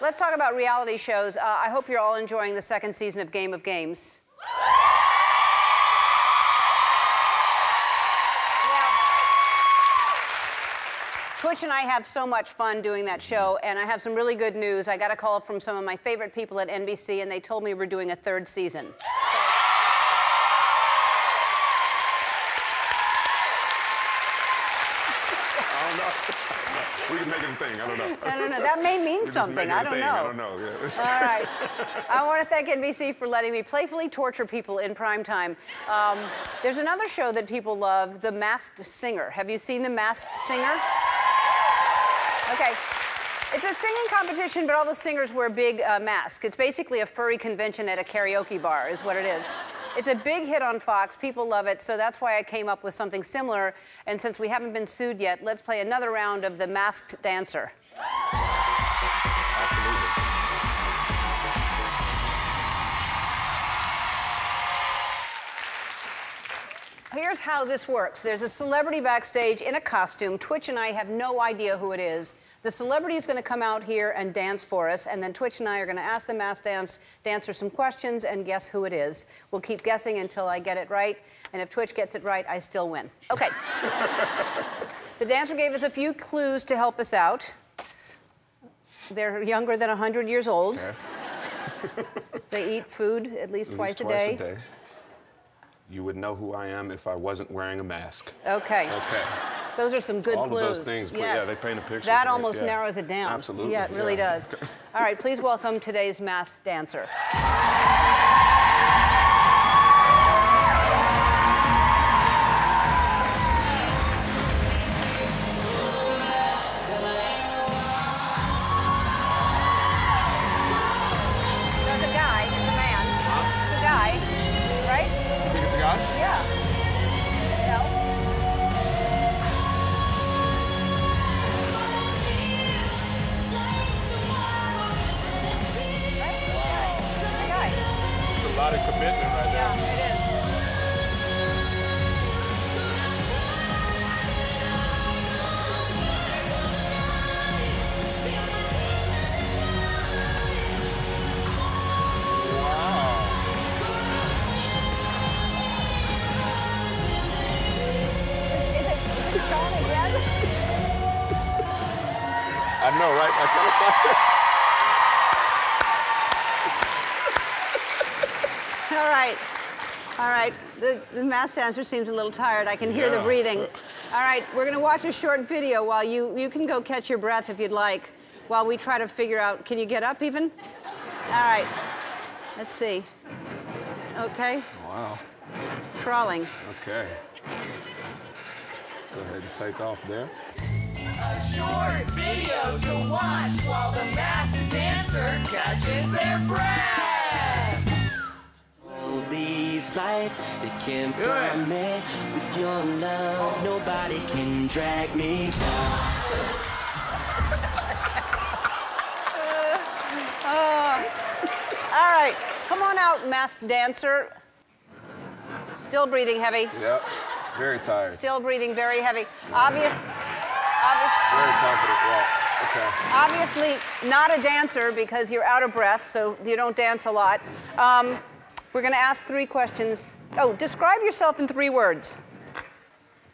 Let's talk about reality shows. Uh, I hope you're all enjoying the second season of Game of Games. Twitch and I have so much fun doing that show, and I have some really good news. I got a call from some of my favorite people at NBC, and they told me we're doing a third season. We can make it a thing. I don't know. I don't know. That may mean something. I don't thing. know. I don't know. Yeah. All right. I want to thank NBC for letting me playfully torture people in prime time. Um, there's another show that people love, The Masked Singer. Have you seen The Masked Singer? Okay. It's a singing competition, but all the singers wear big uh, masks. It's basically a furry convention at a karaoke bar, is what it is. It's a big hit on Fox. People love it, so that's why I came up with something similar. And since we haven't been sued yet, let's play another round of The Masked Dancer. Here's how this works. There's a celebrity backstage in a costume. Twitch and I have no idea who it is. The celebrity is going to come out here and dance for us, and then Twitch and I are going to ask the masked dance dancer some questions and guess who it is. We'll keep guessing until I get it right, and if Twitch gets it right, I still win. Okay. the dancer gave us a few clues to help us out. They're younger than 100 years old. Okay. They eat food at least At twice, least a, day. a day. You would know who I am if I wasn't wearing a mask. Okay. Okay. Those are some good All of clues. those things, but yeah, Yes. they paint a picture, That almost yeah. narrows it down. Absolutely, Yeah, it really yeah. does. All right, please welcome today's masked dancer. I know, right? I kind of thought. All right. All right. The, the masked dancer seems a little tired. I can hear the breathing. All right. We're going to watch a short video while you, you can go catch your breath if you'd like, while we try to figure out. Can you get up even? All right. Let's see. Okay. Wow. Crawling. Okay. Go ahead and take off there. A short video to watch while the masked dancer catches their breath. All these lights that can burn me with your love. Nobody can drag me ah. All right. Come on out, masked dancer. Still breathing heavy. Yep. Very tired. Still breathing very heavy. Obvious. Obvious. Very confident walk. Okay. Obviously, not a dancer because you're out of breath, so you don't dance a lot. Um, we're going to ask three questions. Oh, describe yourself in three words.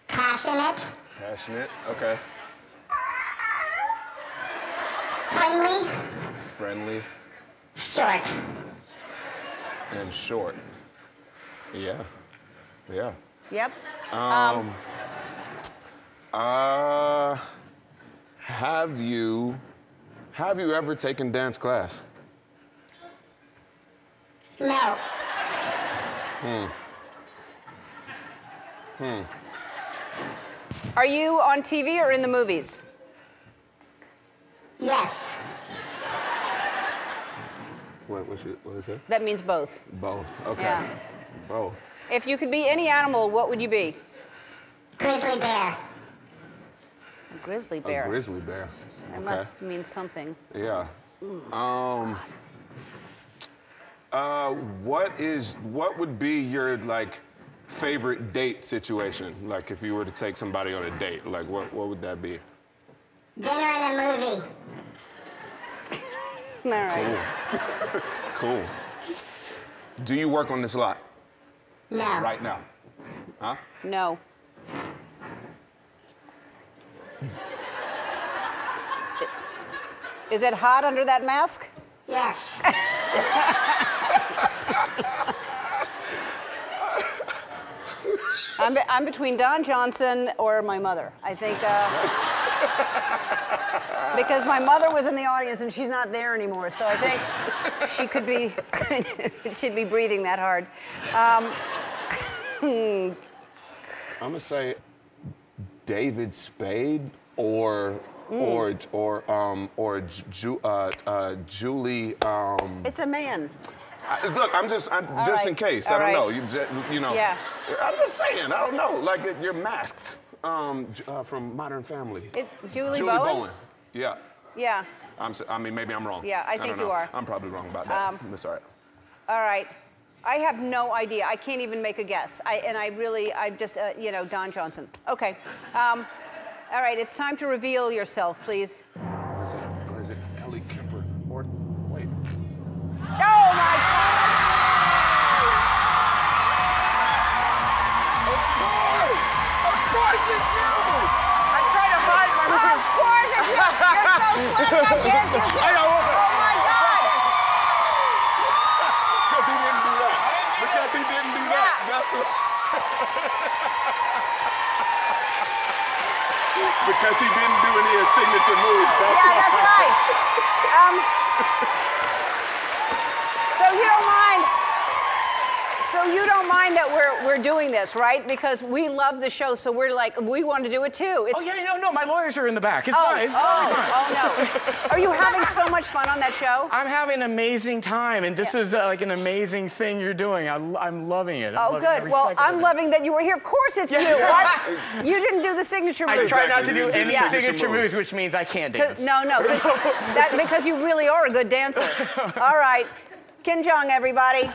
Passionate, Passionate. Okay. friendly, Friendly short. and short. Yeah. Yeah. Yep. Um, uh, have you have you ever taken dance class? No, Hmm. Hmm. Are you on TV or in the movies? yes, What was it? What is it? That means both. Both. Okay. Yeah. Both. If you could be any animal, what would you be? grizzly bear. A grizzly bear. A grizzly bear. That okay. must mean something. Yeah. Um. Uh, what is what would be your like favorite date situation? Like if you were to take somebody on a date, like what what would that be? Dinner and a movie. All right. Cool. Cool. Do you work on this a lot No. right now? Huh? No. Is it hot under that mask? Yes. I'm, be- I'm between Don Johnson or my mother. I think. Uh, because my mother was in the audience and she's not there anymore, so I think she could be. she'd be breathing that hard. Um, I'm gonna say David Spade or Mm. or or um or Ju, uh, uh, Julie. Um, it's a man. I, look, I'm just I'm, just right, in case. all I don't right. know. You you know. Yeah. I'm just saying. I don't know. Like you're masked. Um, uh, from Modern Family. It's Julie, Julie Bowen? Bowen. Yeah. Yeah. I'm. s- I mean, maybe I'm wrong. Yeah, I don't think you are. I'm probably wrong about that. Um, That's all right. All right. I have no idea. I can't even make a guess. I, and I really, I'm just, uh, you know, Don Johnson. Okay. Um, all right, it's time to reveal yourself, please. What is it? What is it Ellie Kemper? Or wait. I can't do I know. Oh my God! Because he didn't do that. Because he didn't do that. That's what. because he didn't do any of his signature moves. That's Yeah, why. that's right. Um, so you don't mind. So don't mind that we're we're doing this, right? Because we love the show, so we're like we want to do it too. It's, Oh yeah, no, no, my lawyers are in the back. It's Oh, fine. It's totally fine. oh, oh no. Are you having so much fun on that show? I'm having an amazing time, and this Yeah. is uh, like an amazing thing you're doing. I, am loving it. I'm Oh, loving good. Well, I'm loving that you were here. Of course it's you. What? You didn't do the signature I move. try not to do any do the signature, signature moves, moves. which means I can't 'Cause- dance. No, no. 'cause that, because you really are a good dancer. All right. Ken Jeong, everybody.